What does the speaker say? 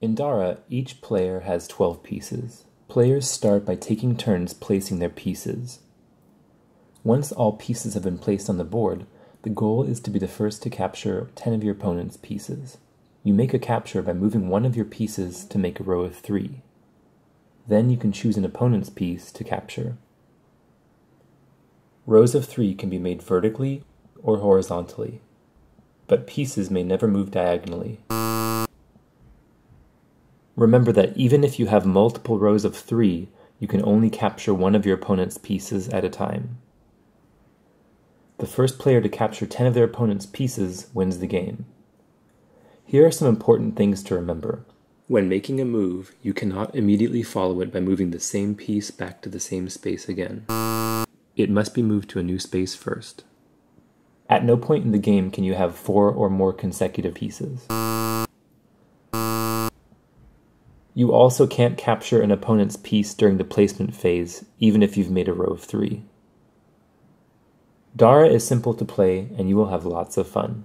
In Dara, each player has 12 pieces. Players start by taking turns placing their pieces. Once all pieces have been placed on the board, the goal is to be the first to capture 10 of your opponent's pieces. You make a capture by moving one of your pieces to make a row of 3. Then you can choose an opponent's piece to capture. Rows of 3 can be made vertically or horizontally, but pieces may never move diagonally. Remember that even if you have multiple rows of three, you can only capture one of your opponent's pieces at a time. The first player to capture 10 of their opponent's pieces wins the game. Here are some important things to remember. When making a move, you cannot immediately follow it by moving the same piece back to the same space again. It must be moved to a new space first. At no point in the game can you have four or more consecutive pieces. You also can't capture an opponent's piece during the placement phase, even if you've made a row of three. Dara is simple to play, and you will have lots of fun.